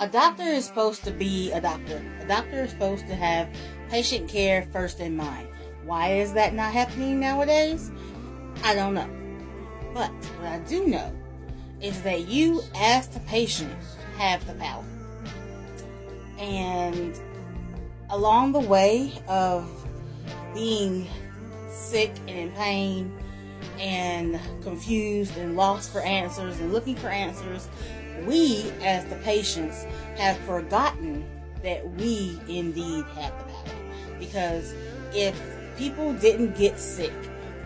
A doctor is supposed to be a doctor. A doctor is supposed to have patient care first in mind. Why is that not happening nowadays? I don't know. But what I do know is that you, as the patient, have the power. And along the way of being sick and in pain and confused and lost for answers and looking for answers, we as the patients have forgotten that we indeed have the power. Because if people didn't get sick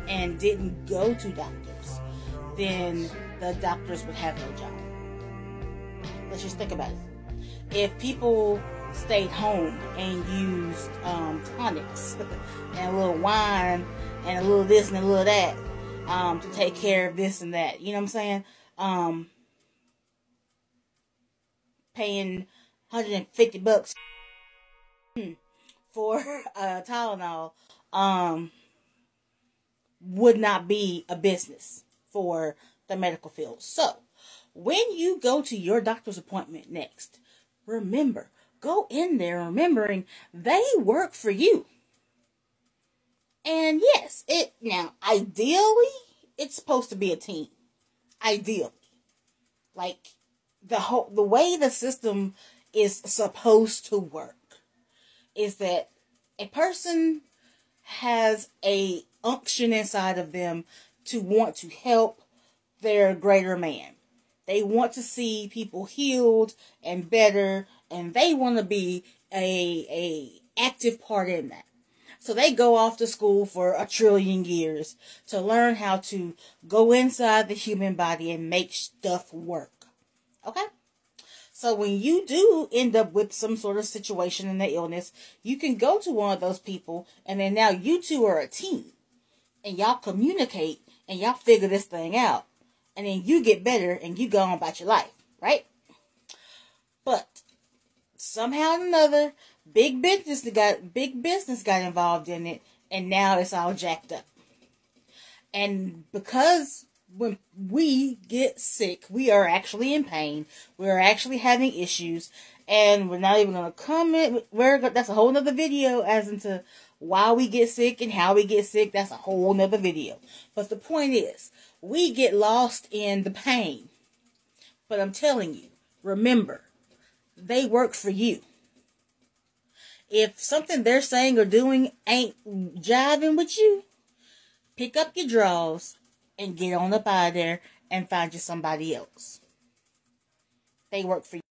and didn't go to doctors, then the doctors would have no job. Let's just think about it. If people stayed home and used um, tonics and a little wine and a little this and a little that um, to take care of this and that, you know what I'm saying? Um, paying 150 bucks for uh, Tylenol um, would not be a business for the medical field. So, when you go to your doctor's appointment next, remember, go in there remembering they work for you. And yes, it now ideally it's supposed to be a team. Ideally. Like the whole the way the system is supposed to work is that a person has a unction inside of them to want to help their greater man. They want to see people healed and better and they want to be a a active part in that. So they go off to school for a trillion years to learn how to go inside the human body and make stuff work. Okay? So when you do end up with some sort of situation in the illness, you can go to one of those people and then now you two are a team. And y'all communicate and y'all figure this thing out. And then you get better and you go on about your life, right? But somehow or another, big business got big business got involved in it, and now it's all jacked up. And because when we get sick, we are actually in pain. We are actually having issues, and we're not even going to comment. We're that's a whole nother video as into why we get sick and how we get sick. That's a whole nother video. But the point is, we get lost in the pain. But I'm telling you, remember, they work for you. If something they're saying or doing ain't jiving with you, pick up your drawers and get on up out of there and find you somebody else. They work for you.